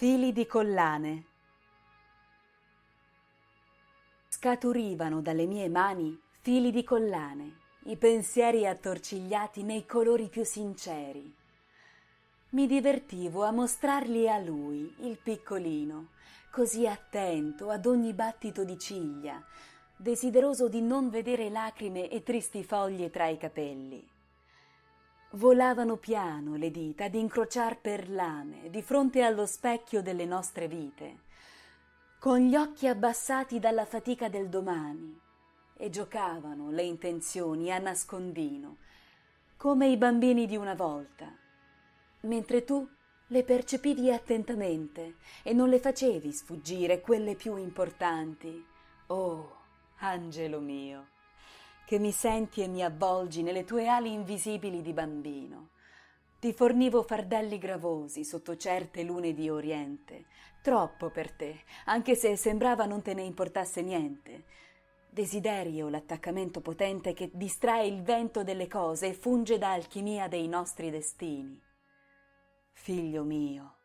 Fili di collane. Scaturivano dalle mie mani fili di collane, i pensieri attorcigliati nei colori più sinceri. Mi divertivo a mostrarli a lui, il piccolino, così attento ad ogni battito di ciglia, desideroso di non vedere lacrime e tristi foglie tra i capelli. Volavano piano le dita ad incrociar per lame di fronte allo specchio delle nostre vite, con gli occhi abbassati dalla fatica del domani, e giocavano le intenzioni a nascondino, come i bambini di una volta, mentre tu le percepivi attentamente e non le facevi sfuggire quelle più importanti. Oh, angelo mio! Che mi senti e mi avvolgi nelle tue ali invisibili di bambino. Ti fornivo fardelli gravosi sotto certe lune di Oriente, troppo per te, anche se sembrava non te ne importasse niente. Desiderio l'attaccamento potente che distrae il vento delle cose e funge da alchimia dei nostri destini. Figlio mio,